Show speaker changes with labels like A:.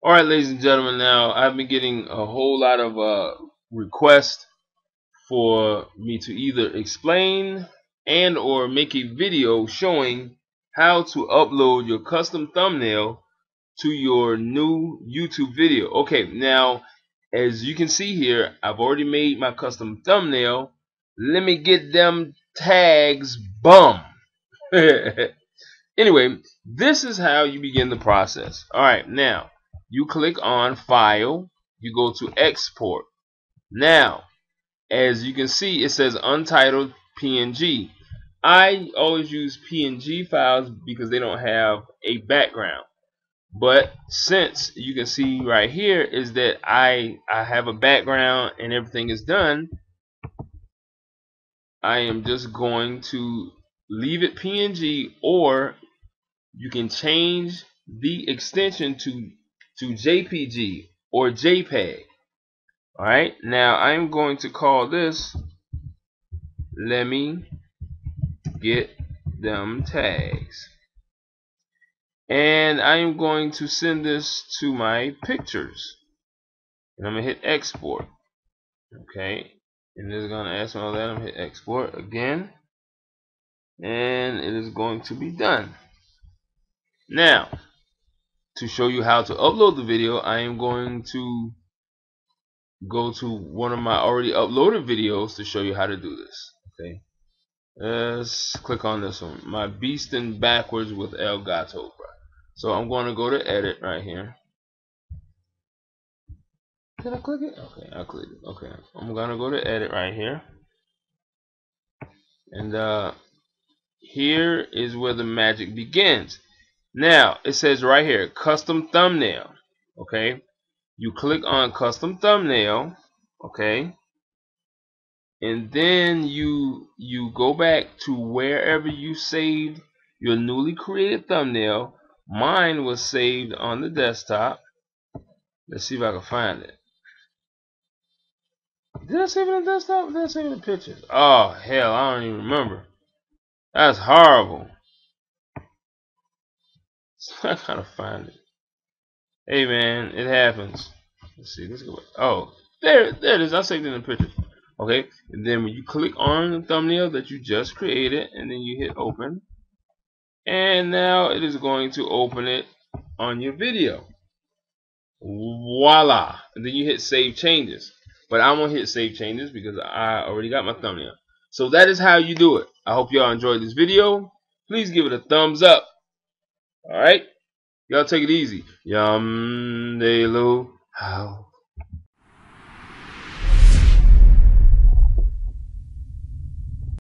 A: All right, ladies and gentlemen. Now I've been getting a whole lot of uh, requests for me to either explain and or make a video showing how to upload your custom thumbnail to your new YouTube video. Okay, now as you can see here, I've already made my custom thumbnail. Let me get them tags bum. anyway, this is how you begin the process. All right, now you click on file. You go to export. Now as you can see it says untitled PNG I always use PNG files because they don't have a background. But since you can see right here is that I I have a background and everything is done I am just going to leave it PNG or you can change the extension to to JPG or JPEG. Alright, now I'm going to call this Let me get them tags. And I'm going to send this to my pictures. And I'm going to hit export. Okay, and it's going to ask me all that. I'm going to hit export again. And it is going to be done. Now, to show you how to upload the video, I am going to go to one of my already uploaded videos to show you how to do this. Okay, let's click on this one, my beast Beastin' Backwards with El Gato. So I'm going to go to edit right here. Did I click it? Okay, I clicked it. Okay, I'm gonna go to edit right here, and uh, here is where the magic begins. Now, it says right here, custom thumbnail. Okay. You click on custom thumbnail. Okay. And then you you go back to wherever you saved your newly created thumbnail. Mine was saved on the desktop. Let's see if I can find it. Did I save it on the desktop? Did I save it in pictures? Oh hell, I don't even remember. That's horrible. I gotta find it. Hey man, it happens. Let's see. Let's go. Oh, there, there it is. I saved it in the picture. Okay, and then when you click on the thumbnail that you just created, and then you hit open, and now it is going to open it on your video. Voila! And then you hit save changes. But I won't hit save changes because I already got my thumbnail. So that is how you do it. I hope y'all enjoyed this video. Please give it a thumbs up. Alright? Y'all take it easy. Yum, they lo, how.